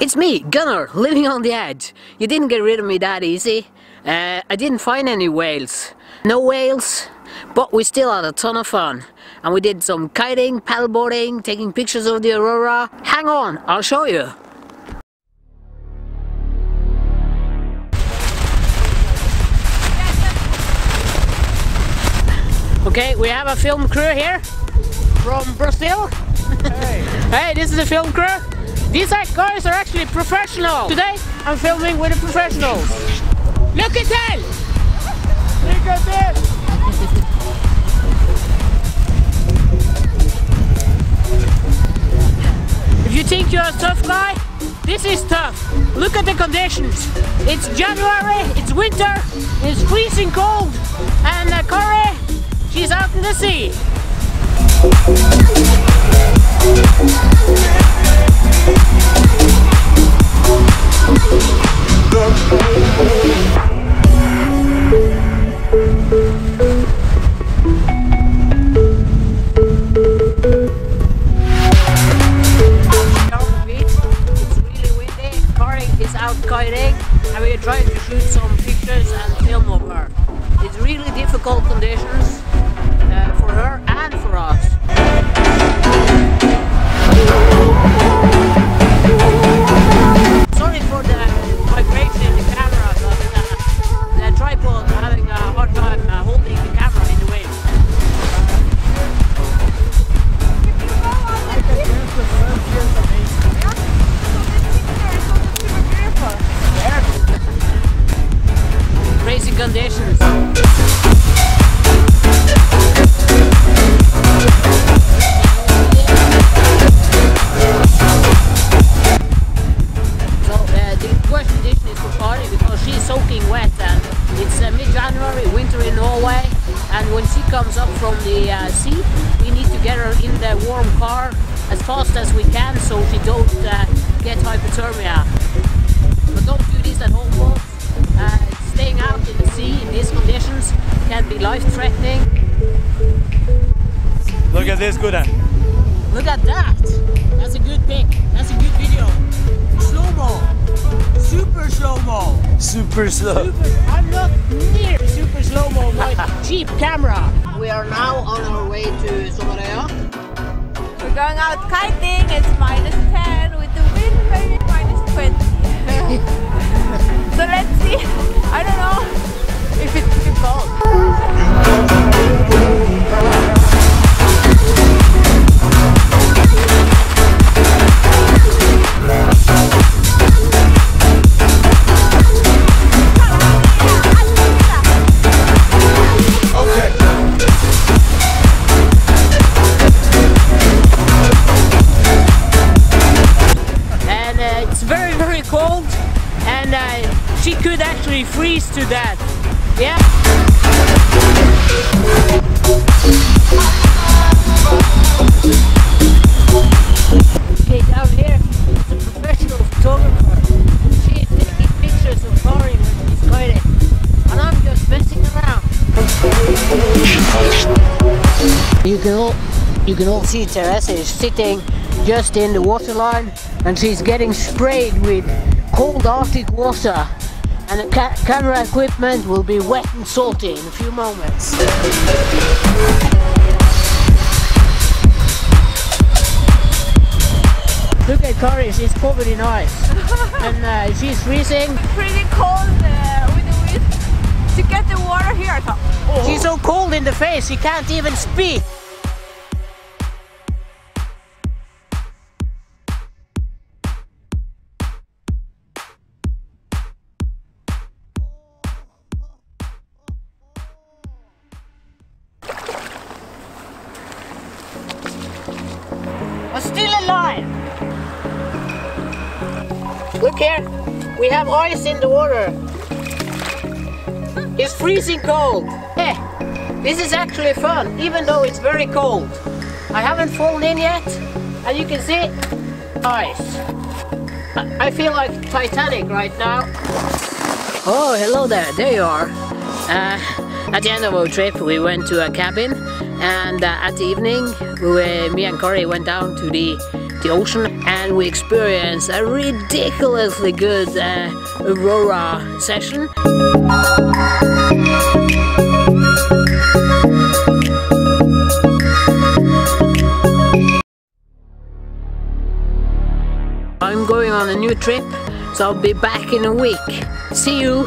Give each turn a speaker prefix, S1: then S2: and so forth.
S1: It's me, Gunnar, living on the edge. You didn't get rid of me that easy. Uh, I didn't find any whales. No whales, but we still had a ton of fun. And we did some kiting, paddleboarding, taking pictures of the aurora. Hang on, I'll show you. Okay, we have a film crew here from Brazil. Hey, hey this is the film crew. These guys are actually professional. Today, I'm filming with the professionals. Look at that! Look at this! if you think you're a tough guy, this is tough. Look at the conditions. It's January, it's winter, it's freezing cold, and uh, Kari, she's out in the sea. Out kiting and we are trying to shoot some pictures and film of her. It's really difficult conditions uh, for her soaking wet and it's uh, mid-January, winter in Norway and when she comes up from the uh, sea we need to get her in the warm car as fast as we can so she don't uh, get hypothermia. But don't do this at home folks. Uh, staying out in the sea in these conditions can be life-threatening.
S2: Look at this, Gudan.
S1: Look at that! That's a good pic. That's a good video. Slow-mo. Super slow-mo.
S2: Super slow.
S1: Super, I'm not near super slow-mo, my cheap camera. We are now on our way to Sommarøya.
S3: We're going out kiting. It's minus 10
S1: very, cold. And uh, she could actually freeze to death. Yeah. Okay, down here, a professional photographer. She is taking pictures of Kari when she's kiting. And I'm just messing around. You can all, you can all see Therese is sitting just in the waterline and she's getting sprayed with cold Arctic water. And the ca camera equipment will be wet and salty in a few moments. Look at Kari, she's covered in ice. and uh, she's freezing.
S3: Pretty cold uh, with the wind. To get the water here, oh.
S1: She's so cold in the face, she can't even speak. We're still alive. Look here, we have ice in the water. It's freezing cold. Hey, this is actually fun, even though it's very cold. I haven't fallen in yet, and you can see ice. I I feel like Titanic right now. Oh, hello there, there you are. Uh, at the end of our trip, we went to a cabin, and uh, at the evening, we me and Kari went down to the, the ocean and we experienced a ridiculously good uh, aurora session. I'm going on a new trip, so I'll be back in a week. See you!